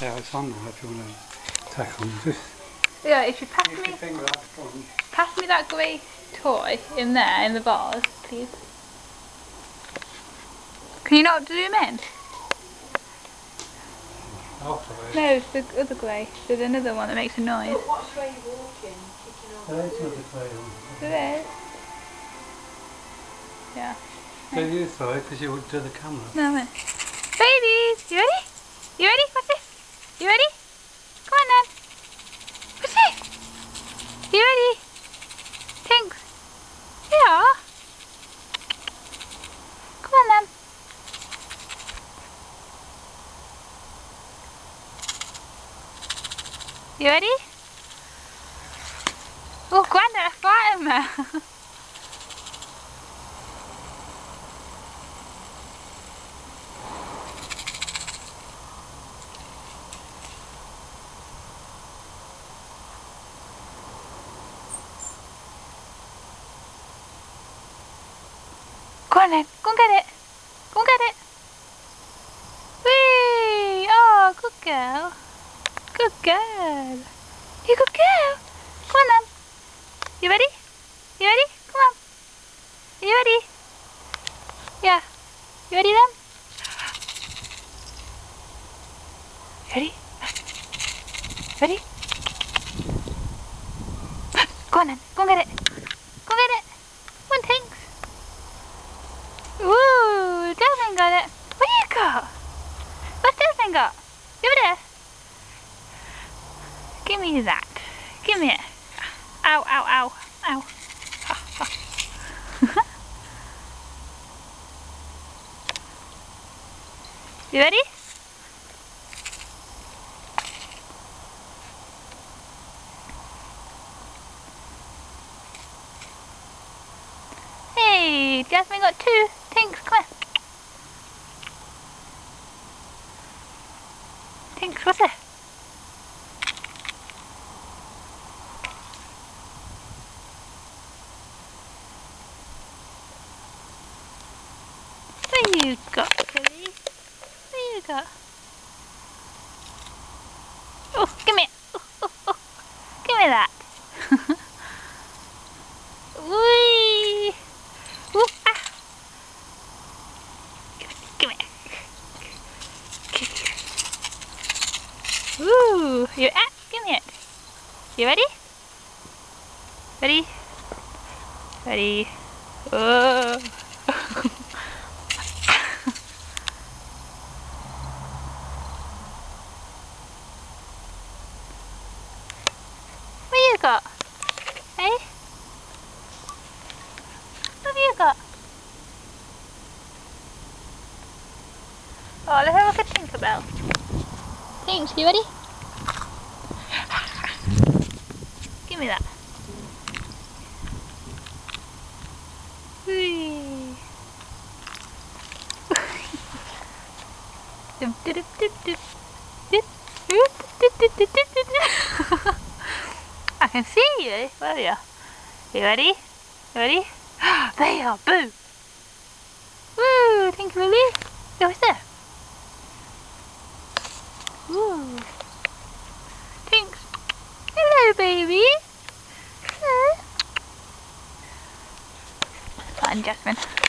Yeah, it's on now if you want to tackle them. Yeah, if you pass Use me, your finger out the front. pass me that grey toy in there, in the vase, please. Can you not zoom in? Half. No, it's the other grey. There's another one that makes a noise. Look, watch where you're walking, kicking over. There is another crayon. There is. Yeah. Do you throw it because you would do the camera? No, wait. Babies, you ready? You ready? What's this? You ready? Come on then. What's this? You ready? Thanks. Yeah. Come on then. You ready? Oh. Go on then, go and get it. And get it. Whee! Oh, good girl. Good girl. You good girl. Come on. You ready? You ready? Come on. Are You ready? Yeah. You ready then? Ready? Ready? Go on then. Go and get it. Go get it. One thanks. Ooh, Jazmin got it. What do you got? What's Jazmin got? Give it here. Me that. Give me it. Ow, ow, ow, ow. you ready? Hey, Jazmin got two. Thanks, come here. Thanks, what's it? What you got, Billy? What you got? Oh, give me it. Oh, oh, oh. Give me that. Whee! Ooh, ah. Give it, give it. Ooh, you ah, give me it. You ready? Ready? Ready? Oh. Got? Hey? What have you got? Oh, let's have a look at Tinkerbell. Thanks, you ready? Give me that. Whee. Dum, dum, dum, dum, dum. Dum, dum, dum, dum, can see you. Are you? You ready? You ready? there you are. Boo. Woo. Thank you, Lily. Go what's there? Woo. Thanks. Hello, baby. Hello. Fine, Jazmin.